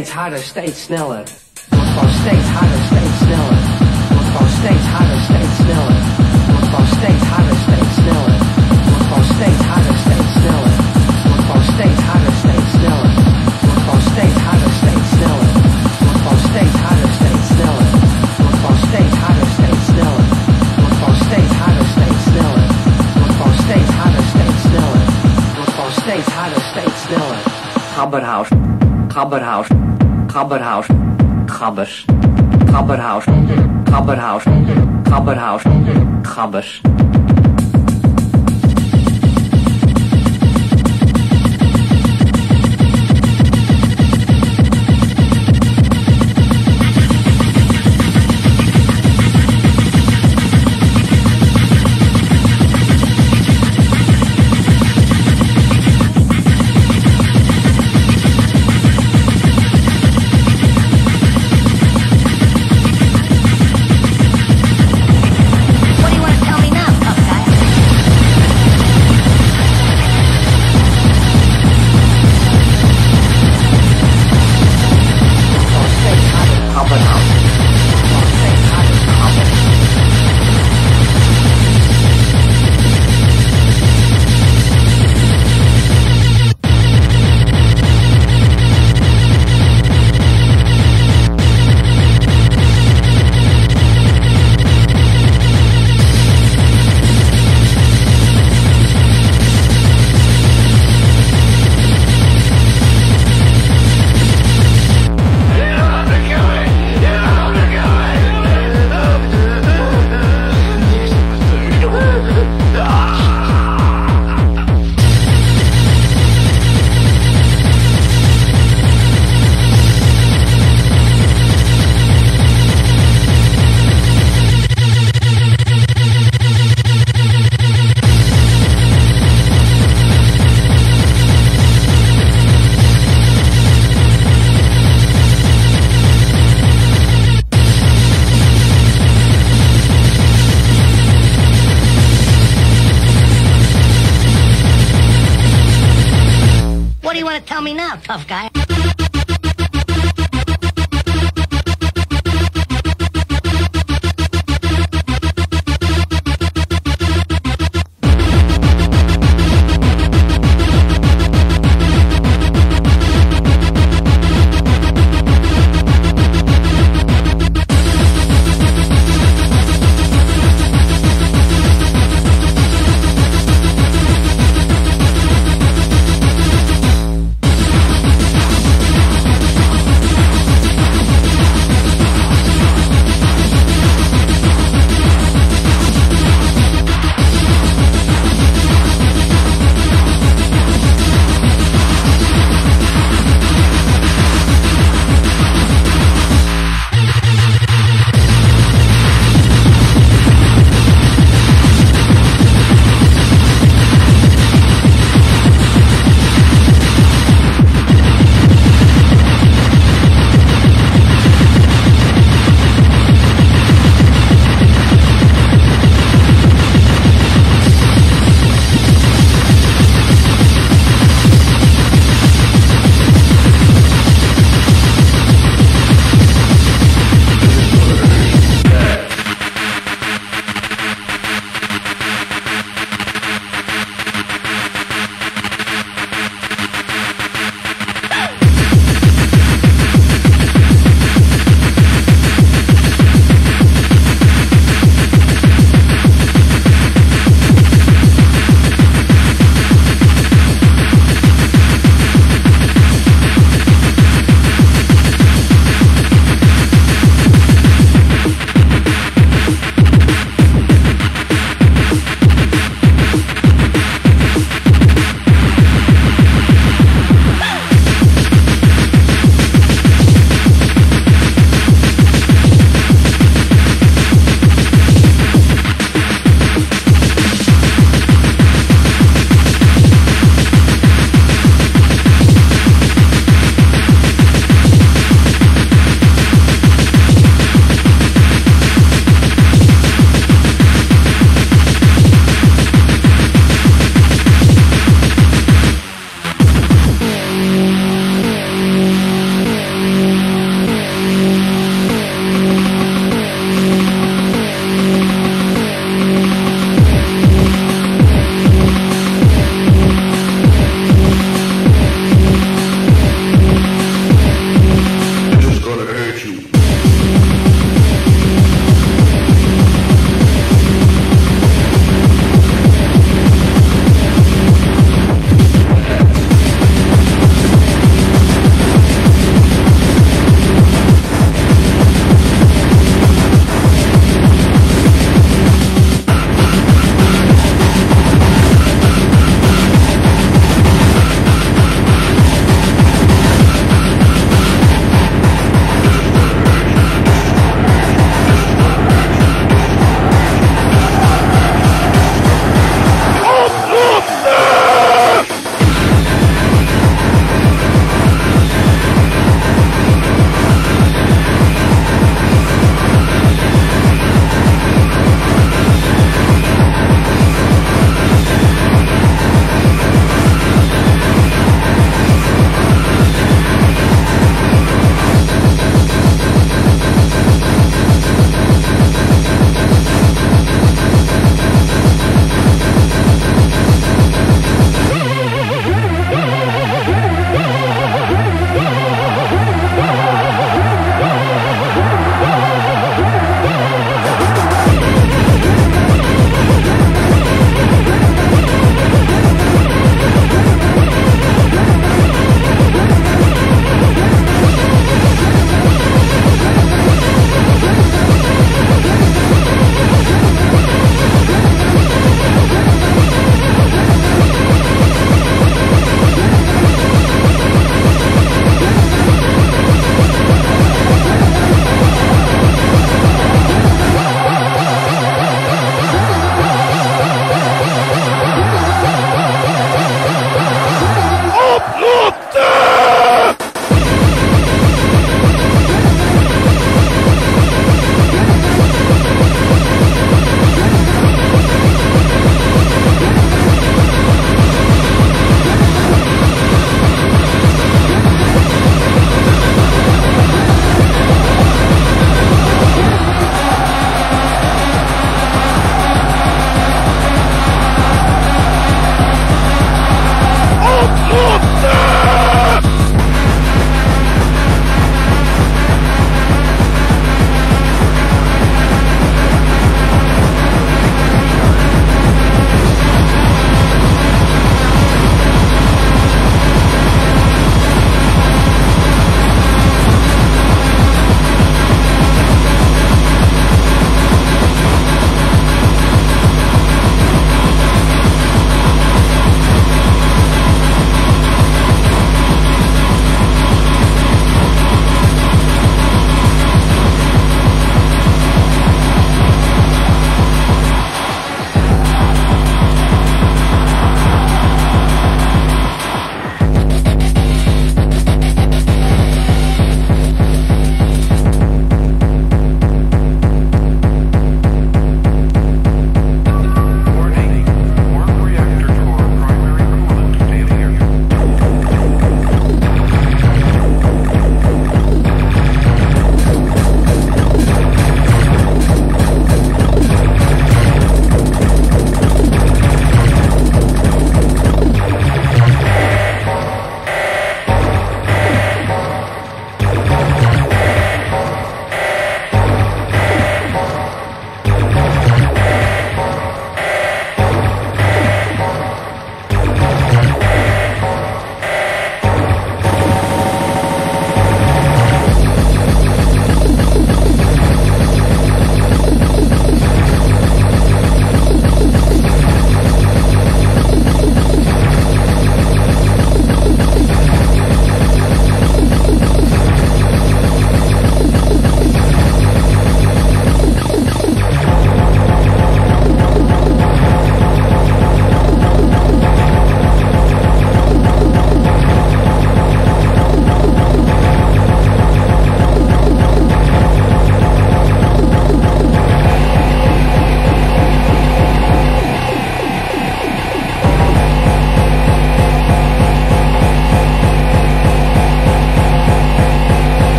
Steeds harder, steeds sneller. Wordt gewoon steeds harder, steeds sneller. Wordt gewoon steeds harder, steeds sneller. Wordt gewoon steeds harder, steeds sneller. Wordt gewoon steeds harder, steeds sneller. Wordt gewoon steeds harder, steeds sneller. Wordt gewoon steeds harder, steeds sneller. Wordt gewoon steeds harder, steeds sneller. Wordt gewoon steeds harder, steeds sneller. Wordt gewoon steeds harder, steeds sneller. Wordt gewoon steeds harder, steeds sneller. Wordt gewoon steeds harder, steeds sneller. Gabberhaus. Gabberhaus. Gabberhaus. Gabbers. Gabberhaus. Gabberhaus. Gabberhaus. Gabbers.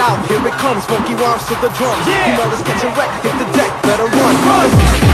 It out, here it comes, funky rhymes to the drums. Yeah. You know it's getting wrecked, hit the deck, better run. Run!